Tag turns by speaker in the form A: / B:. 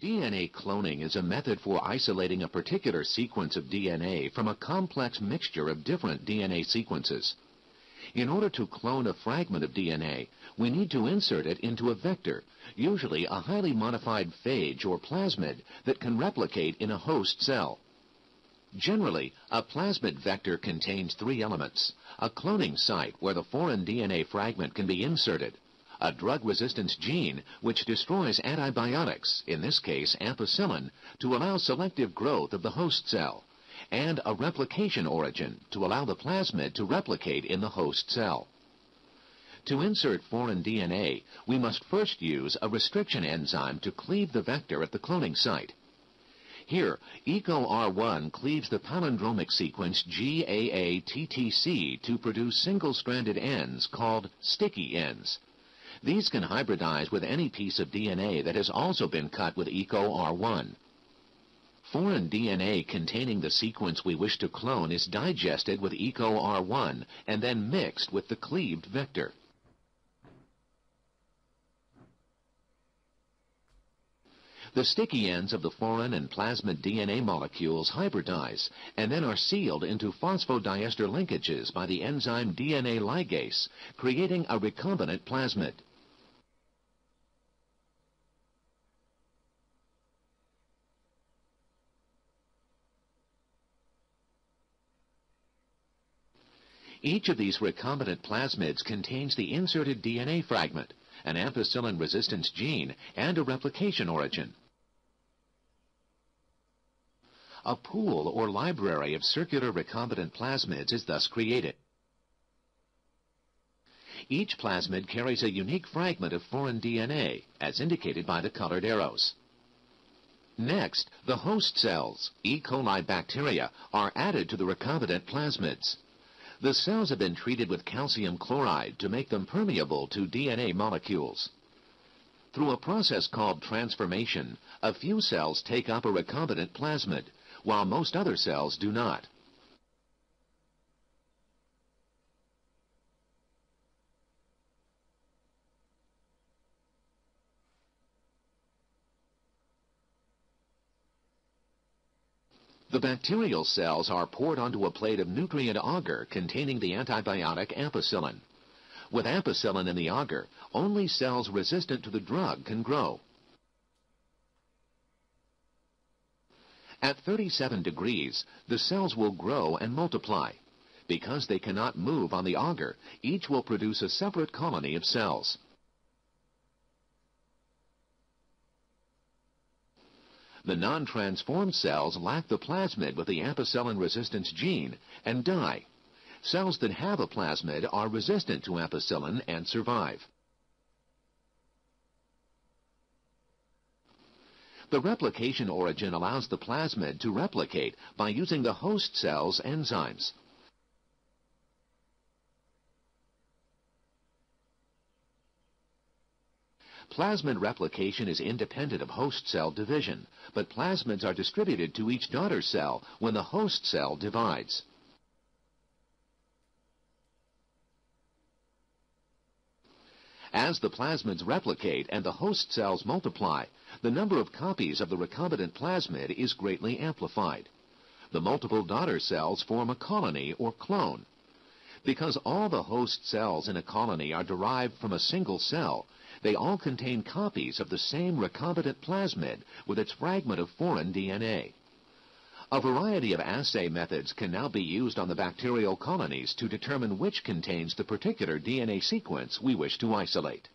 A: DNA cloning is a method for isolating a particular sequence of DNA from a complex mixture of different DNA sequences. In order to clone a fragment of DNA, we need to insert it into a vector, usually a highly modified phage or plasmid that can replicate in a host cell. Generally, a plasmid vector contains three elements. A cloning site where the foreign DNA fragment can be inserted, a drug resistance gene which destroys antibiotics, in this case ampicillin, to allow selective growth of the host cell, and a replication origin to allow the plasmid to replicate in the host cell. To insert foreign DNA, we must first use a restriction enzyme to cleave the vector at the cloning site. Here, EcoR1 cleaves the palindromic sequence GAATTC to produce single-stranded ends called sticky ends. These can hybridize with any piece of DNA that has also been cut with EcoR1. Foreign DNA containing the sequence we wish to clone is digested with EcoR1 and then mixed with the cleaved vector. The sticky ends of the foreign and plasmid DNA molecules hybridize and then are sealed into phosphodiester linkages by the enzyme DNA ligase, creating a recombinant plasmid. Each of these recombinant plasmids contains the inserted DNA fragment, an ampicillin resistance gene, and a replication origin. A pool or library of circular recombinant plasmids is thus created. Each plasmid carries a unique fragment of foreign DNA, as indicated by the colored arrows. Next, the host cells, E. coli bacteria, are added to the recombinant plasmids. The cells have been treated with calcium chloride to make them permeable to DNA molecules. Through a process called transformation, a few cells take up a recombinant plasmid, while most other cells do not. The bacterial cells are poured onto a plate of nutrient agar containing the antibiotic ampicillin. With ampicillin in the agar, only cells resistant to the drug can grow. At 37 degrees, the cells will grow and multiply. Because they cannot move on the agar, each will produce a separate colony of cells. The non-transformed cells lack the plasmid with the ampicillin resistance gene and die. Cells that have a plasmid are resistant to ampicillin and survive. The replication origin allows the plasmid to replicate by using the host cell's enzymes. Plasmid replication is independent of host cell division, but plasmids are distributed to each daughter cell when the host cell divides. As the plasmids replicate and the host cells multiply, the number of copies of the recombinant plasmid is greatly amplified. The multiple daughter cells form a colony or clone. Because all the host cells in a colony are derived from a single cell, they all contain copies of the same recombinant plasmid with its fragment of foreign DNA. A variety of assay methods can now be used on the bacterial colonies to determine which contains the particular DNA sequence we wish to isolate.